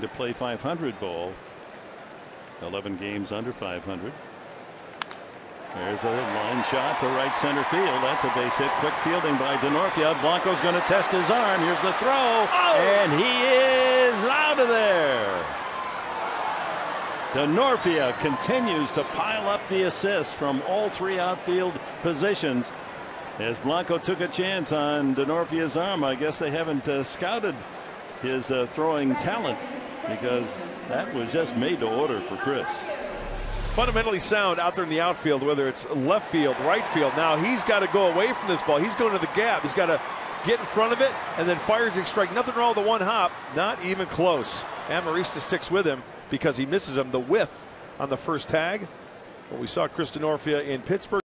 to play 500 ball. 11 games under 500. There's a line shot to right center field. That's a base hit. Quick fielding by Denorfia. Blanco's going to test his arm. Here's the throw. Oh! And he is out of there. Denorfia continues to pile up the assists from all three outfield positions. As Blanco took a chance on Denorfia's arm, I guess they haven't uh, scouted his uh, throwing talent because that was just made to order for Chris. Fundamentally sound out there in the outfield, whether it's left field, right field. Now he's got to go away from this ball. He's going to the gap. He's got to get in front of it and then fires a strike. Nothing wrong with the one hop. Not even close. Amarista sticks with him because he misses him the whiff on the first tag. But we saw Chris Denorfia in Pittsburgh.